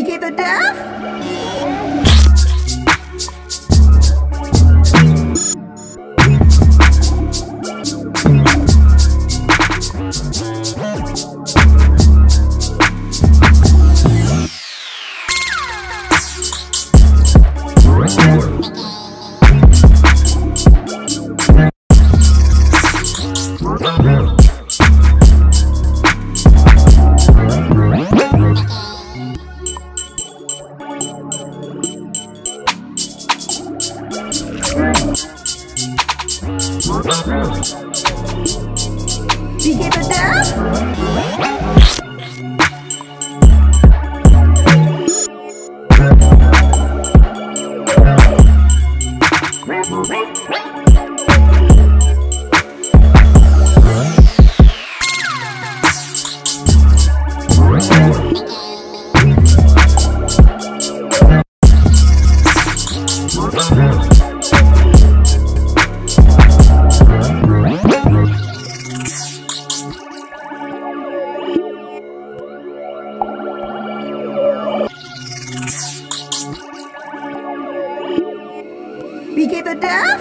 Renegade the Deaf? Thank you. Begin the death? PK the Deaf?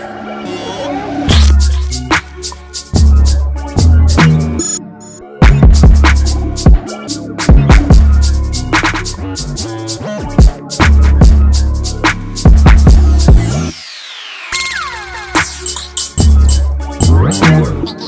World.